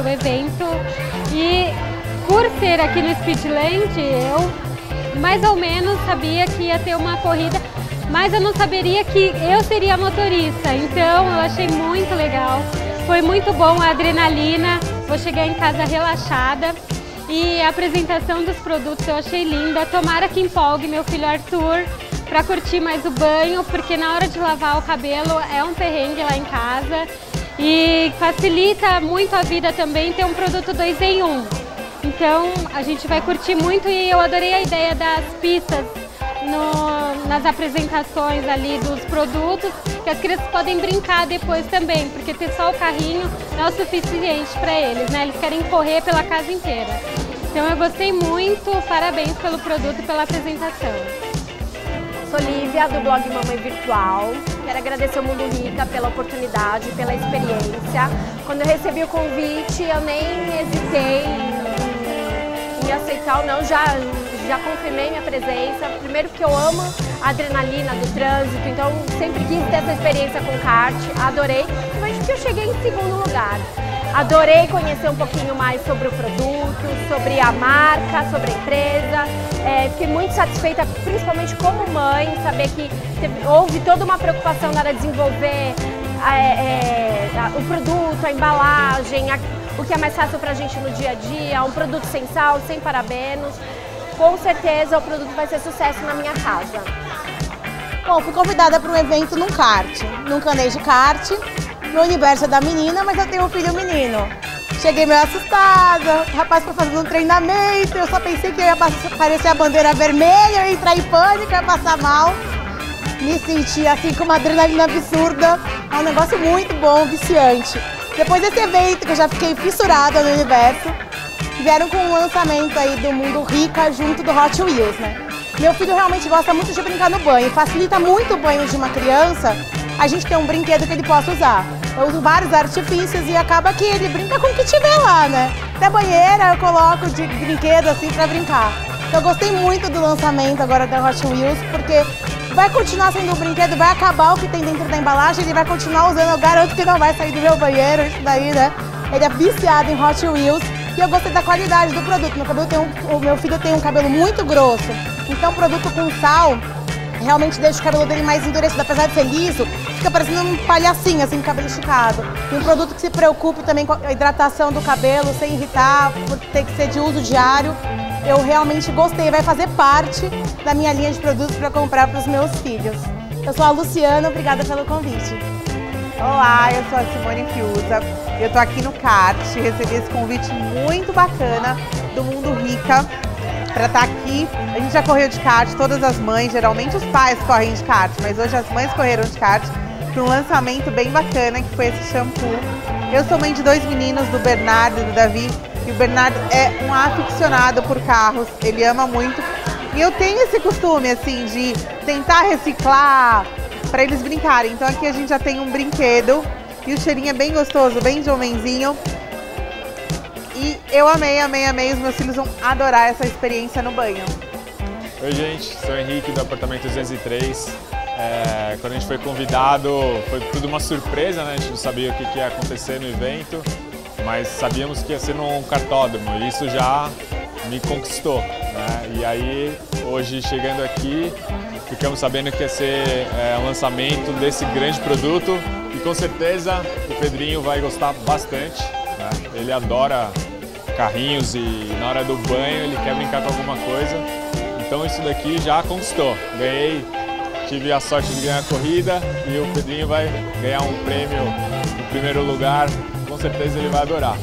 para o evento. E por ser aqui no Speedland, eu mais ou menos sabia que ia ter uma corrida, mas eu não saberia que eu seria motorista. Então eu achei muito legal, foi muito bom a adrenalina. Vou chegar em casa relaxada. E a apresentação dos produtos eu achei linda. Tomara que empolgue meu filho Arthur para curtir mais o banho, porque na hora de lavar o cabelo é um perrengue lá em casa. E facilita muito a vida também ter um produto dois em um. Então a gente vai curtir muito e eu adorei a ideia das pistas no, nas apresentações ali dos produtos, que as crianças podem brincar depois também, porque ter só o carrinho não é o suficiente para eles, né? Eles querem correr pela casa inteira. Então eu gostei muito, parabéns pelo produto e pela apresentação. Sou Lívia, do blog Mamãe Virtual. Quero agradecer ao Mundo Rica pela oportunidade, pela experiência. Quando eu recebi o convite, eu nem hesitei em, em aceitar ou não, já já confirmei minha presença. Primeiro porque eu amo a adrenalina do trânsito, então sempre quis ter essa experiência com kart, adorei. Mas porque eu cheguei em segundo lugar. Adorei conhecer um pouquinho mais sobre o produto, sobre a marca, sobre a empresa. É, fiquei muito satisfeita, principalmente como mãe, saber que teve, houve toda uma preocupação na desenvolver é, é, o produto, a embalagem, a, o que é mais fácil para a gente no dia a dia, um produto sem sal, sem parabenos com certeza o produto vai ser sucesso na minha casa. Bom, fui convidada para um evento num kart, num canejo de kart. Meu universo da menina, mas eu tenho um filho menino. Cheguei meio assustada, o rapaz foi fazendo um treinamento, eu só pensei que ia aparecer a bandeira vermelha, eu ia entrar em pânico, ia passar mal. Me senti assim com uma adrenalina absurda, é um negócio muito bom, viciante. Depois desse evento que eu já fiquei fissurada no universo, vieram com um lançamento aí do Mundo Rica junto do Hot Wheels, né? Meu filho realmente gosta muito de brincar no banho, facilita muito o banho de uma criança a gente tem um brinquedo que ele possa usar. Uso vários artifícios e acaba que ele brinca com o que tiver lá, né? Até banheira eu coloco de brinquedo assim para brincar. Então, eu gostei muito do lançamento agora da Hot Wheels, porque vai continuar sendo um brinquedo, vai acabar o que tem dentro da embalagem, ele vai continuar usando, eu garanto que não vai sair do meu banheiro, isso daí, né? Ele é viciado em Hot Wheels e eu gostei da qualidade do produto. Meu, cabelo tem um, o meu filho tem um cabelo muito grosso, então produto com sal realmente deixa o cabelo dele mais endurecido. Apesar de ser liso, fica parecendo um palhacinho, assim, com cabelo esticado. E um produto que se preocupe também com a hidratação do cabelo, sem irritar, por ter que ser de uso diário. Eu realmente gostei, vai fazer parte da minha linha de produtos para comprar para os meus filhos. Eu sou a Luciana, obrigada pelo convite. Olá, eu sou a Simone Fiuza, eu estou aqui no CART, recebi esse convite muito bacana do Mundo Rica para estar tá aqui. A gente já correu de kart, todas as mães, geralmente os pais correm de kart, mas hoje as mães correram de kart para um lançamento bem bacana que foi esse shampoo. Eu sou mãe de dois meninos, do Bernardo e do Davi, e o Bernardo é um aficionado por carros, ele ama muito. E eu tenho esse costume, assim, de tentar reciclar, para eles brincarem. Então aqui a gente já tem um brinquedo e o cheirinho é bem gostoso, bem de homenzinho. E eu amei, amei, amei. Os meus filhos vão adorar essa experiência no banho. Oi, gente. Sou o Henrique, do apartamento 203. É, quando a gente foi convidado, foi tudo uma surpresa, né? A gente não sabia o que, ia acontecer no evento, mas sabíamos que ia ser num cartódromo e isso já me conquistou. Né? E aí, hoje chegando aqui, ficamos sabendo que ia ser é, um lançamento desse grande produto e com certeza o Pedrinho vai gostar bastante. Né? Ele adora carrinhos e na hora do banho ele quer brincar com alguma coisa. Então isso daqui já conquistou. Ganhei, tive a sorte de ganhar a corrida e o Pedrinho vai ganhar um prêmio no primeiro lugar. Com certeza ele vai adorar.